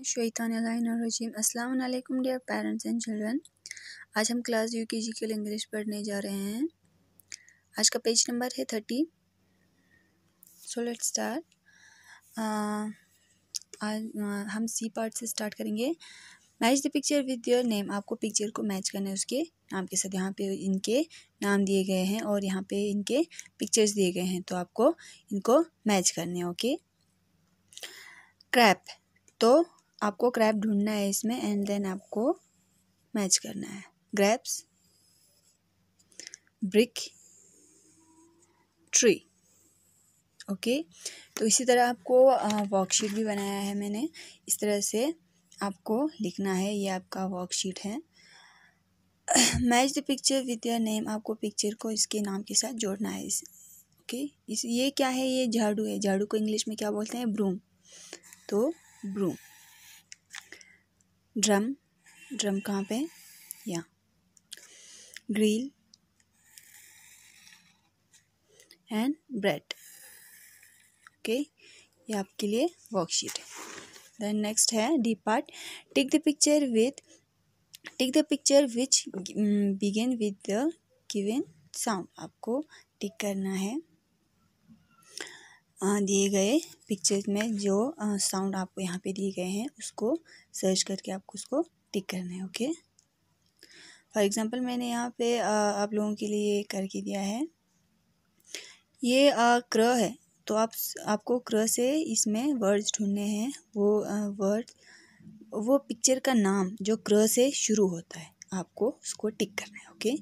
अस्सलाम वालेकुम dear parents and children आज हम क्लास यू के जी के लिए इंग्लिश पढ़ने जा रहे हैं। आज का पेज नंबर है थर्टी सो लेट्स स्टार्ट आज हम सी पार्ट से स्टार्ट करेंगे। Match the picture with your name आपको पिक्चर को मैच करना है उसके नाम के साथ। यहाँ पे इनके नाम दिए गए हैं और यहाँ पे इनके पिक्चर्स दिए गए हैं। तो आपको इनको मैच करने ओके क्रैप तो आपको क्रैप ढूंढना है इसमें एंड देन आपको मैच करना है। ग्रैप्स ब्रिक ट्री ओके तो इसी तरह आपको वर्कशीट भी बनाया है मैंने। इस तरह से आपको लिखना है, ये आपका वर्कशीट है। Match the picture with your name आपको पिक्चर को इसके नाम के साथ जोड़ना है। इस ओके इस, ये क्या है? ये झाड़ू है। झाड़ू को इंग्लिश में क्या बोलते हैं? ब्रूम तो ब्रूम ड्रम ड्रम कहाँ पे या ग्रिल एंड ब्रेड। ओके, ये आपके लिए वर्कशीट है। देन नेक्स्ट है D part take the picture with take the picture which begin with the given sound आपको टिक करना है। दिए गए पिक्चर्स में जो साउंड आपको यहाँ पे दिए गए हैं, उसको सर्च करके आपको उसको टिक करना है ओके फॉर एग्ज़ाम्पल मैंने यहाँ पे आप लोगों के लिए करके दिया है। ये क्र है तो आप आपको क्र से इसमें वर्ड्स ढूँढने हैं, वो वर्ड वो पिक्चर का नाम जो क्र से शुरू होता है, आपको उसको टिक करना है ओके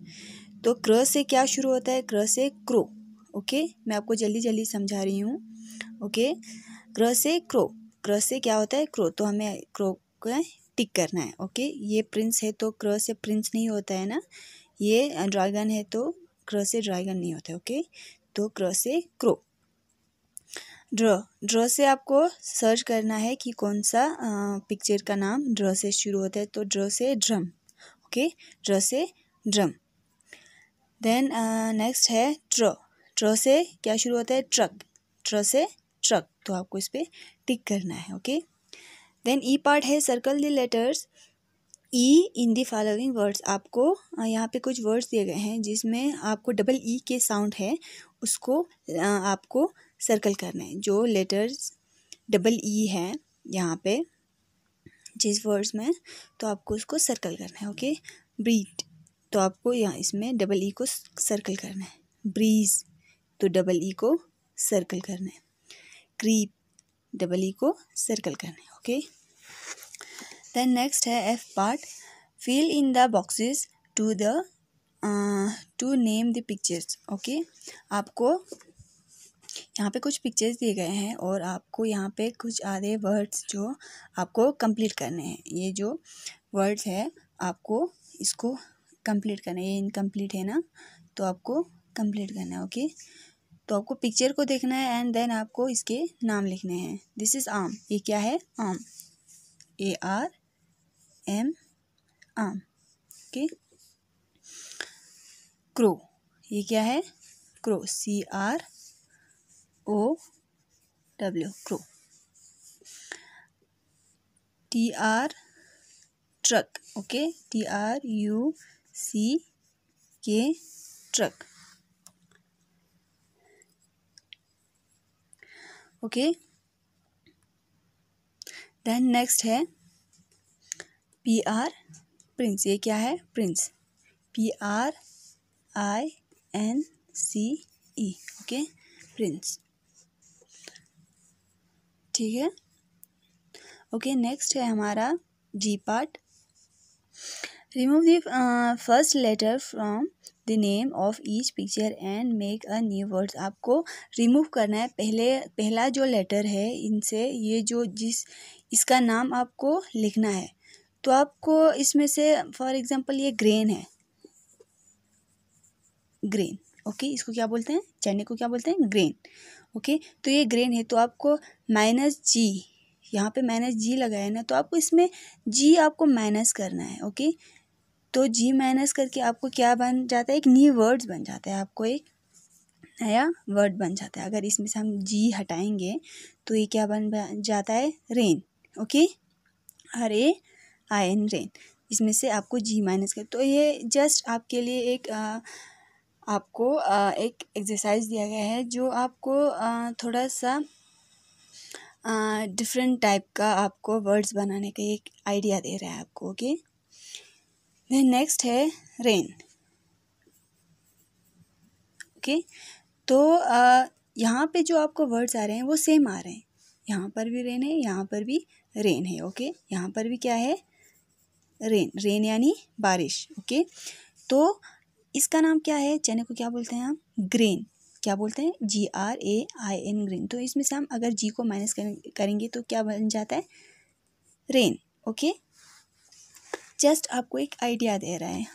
तो क्र से क्या शुरू होता है? क्र से क्रो। ओके? मैं आपको जल्दी जल्दी समझा रही हूँ। ओके? क्र से क्रो। क्र से क्या होता है? क्रो। तो हमें क्रो को टिक करना है। ओके? ये प्रिंस है तो क्र से प्रिंस नहीं होता है ना? ये ड्रैगन है तो क्र से ड्रैगन नहीं होता है। ओके? तो क्र से क्रो। ड्र। ड्र से आपको सर्च करना है कि कौन सा पिक्चर का नाम ड्र से शुरू होता है। तो ड्र से ड्रम। ओके? ड्र से ड्रम। देन नेक्स्ट है ट्र। ट्र से क्या शुरू होता है? ट्रक। ट्र से ट्रक। तो आपको इस पर टिक करना है, ओके? देन ई पार्ट है circle the letters E in the following words आपको यहाँ पे कुछ वर्ड्स दिए गए हैं जिसमें आपको डबल ई के साउंड है, उसको आपको सर्कल करना है। जो लेटर्स डबल ई है यहाँ पे, जिस वर्ड्स में तो आपको उसको सर्कल करना है, ओके? ब्रीड तो आपको यहाँ इसमें डबल ई को सर्कल करना है। ब्रीज तो डबल ई को सर्कल करना है। क्रीप डबल ई को सर्कल करना है ओके देन नेक्स्ट है F part fill in the boxes to the to name the pictures okay आपको यहाँ पे कुछ पिक्चर्स दिए गए हैं और आपको यहाँ पे कुछ आधे वर्ड्स जो आपको कंप्लीट करने हैं। ये जो वर्ड्स है, आपको इसको कंप्लीट करना है। ये इनकम्प्लीट है ना? तो आपको कंप्लीट करना है ओके तो आपको पिक्चर को देखना है एंड देन आपको इसके नाम लिखने हैं। दिस इज़ आम। ये क्या है? आम। ए आर एम आम। ओके क्रो ये क्या है? Crow C R O W crow T R truck okay T R U C K truck okay. Then next है पी आर प्रिंस ये क्या है? Prince P R I N C E okay? Prince ठीक है? Okay next है हमारा G part remove the first letter from the name of each picture and make a new words आपको remove करना है। पहले पहला जो लेटर है इनसे ये जो जिस इसका नाम आपको लिखना है। तो आपको इसमें से फॉर एग्जांपल ये ग्रेन है। ग्रेन ओके okay, इसको क्या बोलते हैं? चने को क्या बोलते हैं? ग्रेन ओके okay, तो ये ग्रेन है। तो आपको माइनस जी यहाँ पे माइनस जी लगाया ना? तो आपको इसमें जी आपको माइनस करना है ओके तो जी माइनस करके आपको क्या बन जाता है? एक न्यू वर्ड्स बन जाता है आपको एक नया वर्ड बन जाता है। अगर इसमें से हम जी हटाएँगे तो ये क्या बन जाता है? Rain okay R A I N rain इसमें से आपको जी माइनस कर तो ये जस्ट आपके लिए एक आ, आपको आ, एक एक्सरसाइज दिया गया है जो आपको आ, थोड़ा सा डिफरेंट टाइप का आपको वर्ड्स बनाने का एक आइडिया दे रहा है आपको ओके देन नेक्स्ट है रेन ओके तो यहाँ पे जो आपको वर्ड्स आ रहे हैं वो सेम आ रहे हैं. यहाँ पर भी रेन है, यहाँ पर भी रेन है ओके यहाँ पर भी क्या है? रेन रेन यानी बारिश ओके तो इसका नाम क्या है? चने को क्या बोलते हैं हम? ग्रेन क्या बोलते हैं? G R A I N green तो इसमें से हम अगर जी को माइनस करेंगे तो क्या बन जाता है? रेन ओके जस्ट आपको एक आइडिया दे रहा है।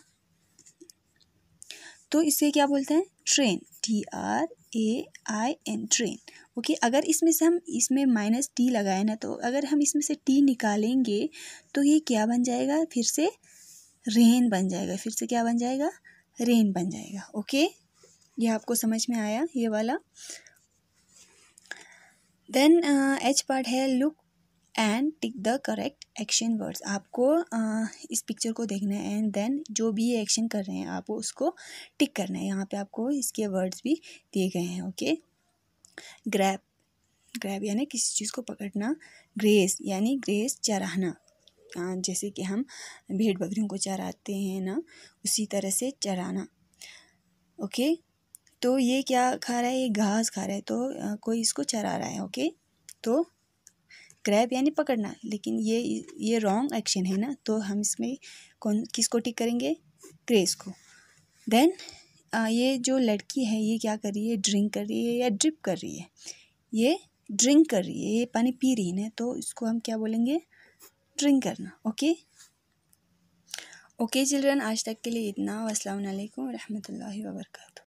तो इसे क्या बोलते हैं? Train. T R A I N train. Okay, अगर इसमें से हम, इसमें माइनस टी लगाए ना तो अगर हम इसमें से टी निकालेंगे तो ये क्या बन जाएगा? फिर से रेन बन जाएगा। फिर से क्या बन जाएगा? रेन बन जाएगा। ओके, ये आपको समझ में आया, ये वाला। देन एच पार्ट है look and tick the correct action words आपको uh, इस पिक्चर को देखना है एंड देन जो भी ये एक्शन कर रहे हैं आप उसको टिक करना है। यहाँ पे आपको इसके वर्ड्स भी दिए गए हैं ओके ग्रैप ग्रैब यानी किसी चीज़ को पकड़ना। ग्रेस यानी ग्रेस uh, जैसे कि हम भेड़ बकरियों को चराते हैं ना उसी तरह से चराना ओके तो ये क्या खा रहा है? ये घास खा रहा है तो कोई इसको चरा रहा है ओके तो क्रैब यानी पकड़ना, लेकिन ये ये रॉन्ग एक्शन है ना तो हम इसमें कौन, किसको टिक करेंगे? क्रेज को। देन ये जो लड़की है, ये क्या कर रही है? ड्रिंक कर रही है या ड्रिप कर रही है? ये ड्रिंक कर रही है, ये पानी पी रही है ना तो इसको हम क्या बोलेंगे? ड्रिंक करना ओके ओके चिल्ड्रन आज तक के लिए इतना। अस्सलाम वालेकुम रहमतुल्लाहि व बरकातहू